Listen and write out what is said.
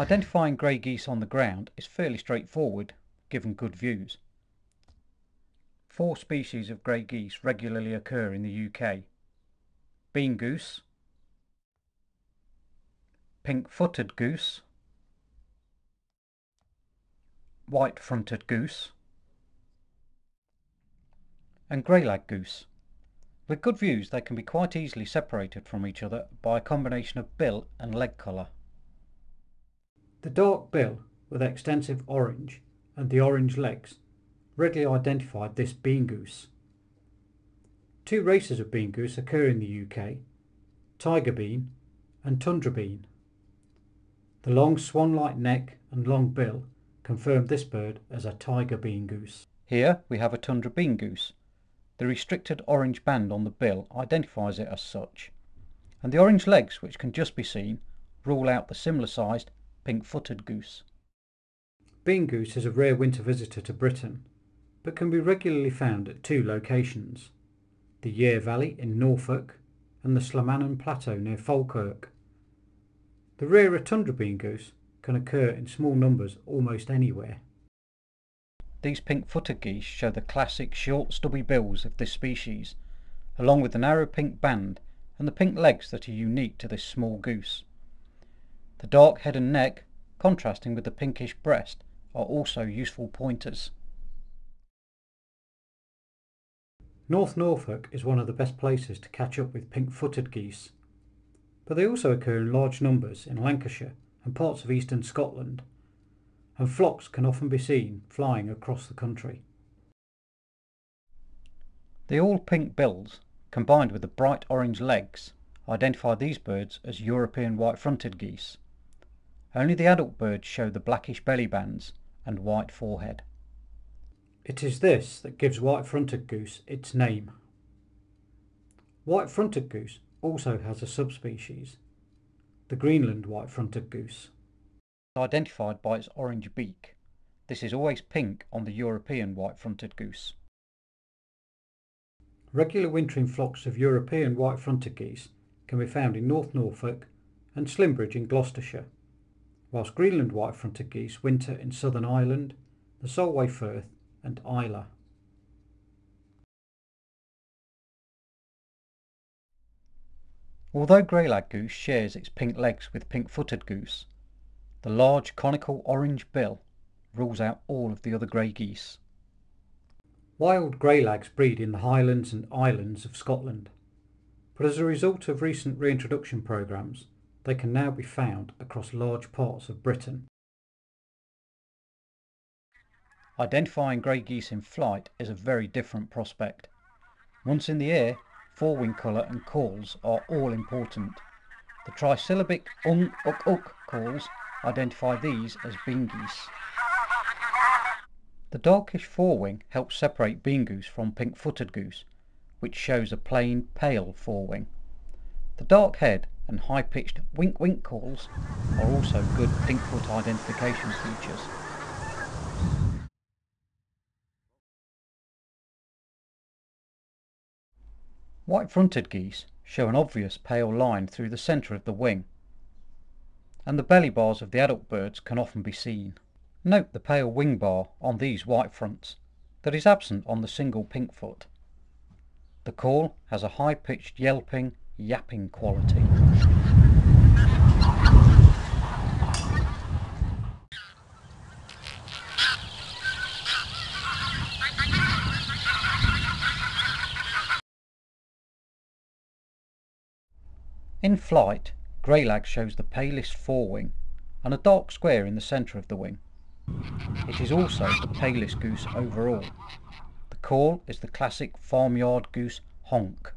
Identifying grey geese on the ground is fairly straightforward, given good views. Four species of grey geese regularly occur in the UK. Bean goose, pink-footed goose, white-fronted goose, and greylag goose. With good views they can be quite easily separated from each other by a combination of bill and leg colour. The dark bill with extensive orange and the orange legs readily identified this bean goose. Two races of bean goose occur in the UK, taiga bean and tundra bean. The long swan-like neck and long bill confirm this bird as a taiga bean goose. Here we have a tundra bean goose. The restricted orange band on the bill identifies it as such, and the orange legs, which can just be seen, rule out the similar sized pink-footed goose. Bean goose is a rare winter visitor to Britain, but can be regularly found at two locations, the Yare Valley in Norfolk and the Slamanan Plateau near Falkirk. The rarer tundra bean goose can occur in small numbers almost anywhere. These pink-footed geese show the classic short stubby bills of this species, along with the narrow pink band and the pink legs that are unique to this small goose. The dark head and neck, contrasting with the pinkish breast, are also useful pointers. North Norfolk is one of the best places to catch up with pink-footed geese but they also occur in large numbers in Lancashire and parts of eastern Scotland, and flocks can often be seen flying across the country. The all pink bills, combined with the bright orange legs, identify these birds as European white-fronted geese. Only the adult birds show the blackish belly bands and white forehead. It is this that gives white-fronted goose its name. White-fronted goose also has a subspecies, the Greenland white-fronted goose. Identified by its orange beak, this is always pink on the European white-fronted goose. Regular wintering flocks of European white-fronted geese can be found in North Norfolk and Slimbridge in Gloucestershire, whilst Greenland white-fronted geese winter in southern Ireland, the Solway Firth and Islay. Although greylag goose shares its pink legs with pink-footed goose, the large conical orange bill rules out all of the other grey geese. Wild greylags breed in the highlands and islands of Scotland, but as a result of recent reintroduction programmes, they can now be found across large parts of Britain. Identifying grey geese in flight is a very different prospect. Once in the air, forewing colour and calls are all important. The trisyllabic ung, uk, uk calls identify these as bean geese. The darkish forewing helps separate bean goose from pink-footed goose, which shows a plain, pale forewing. The dark head and high-pitched wink-wink calls are also good pinkfoot identification features. White-fronted geese show an obvious pale line through the centre of the wing, and the belly bars of the adult birds can often be seen. Note the pale wing bar on these white fronts that is absent on the single pink foot. The call has a high-pitched yelping, yapping quality. In flight, greylag shows the palest forewing and a dark square in the centre of the wing. It is also the palest goose overall. The call is the classic farmyard goose honk.